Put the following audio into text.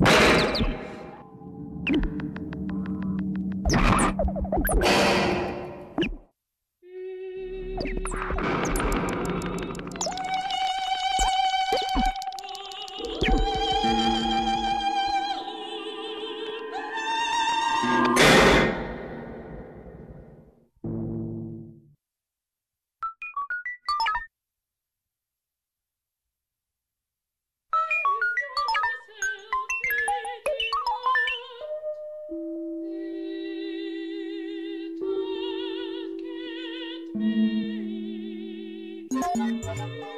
you Thank you.